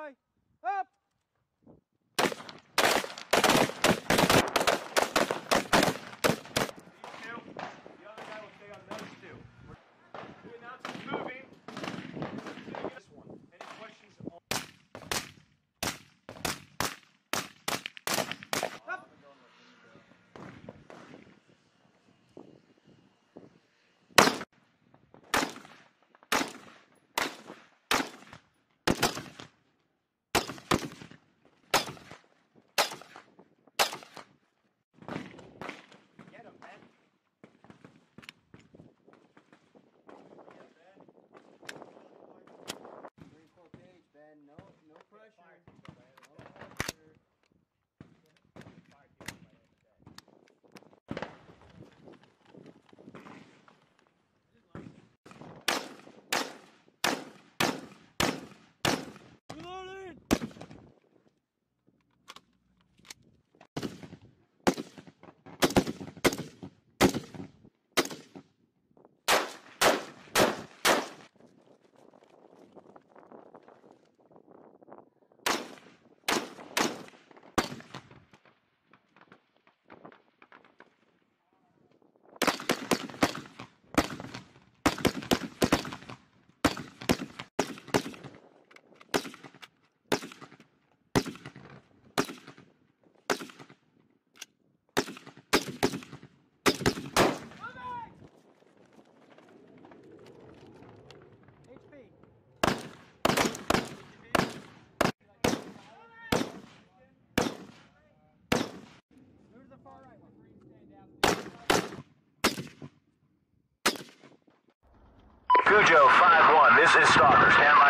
by. Up. Cujo 5-1, this is Stalker. Stand by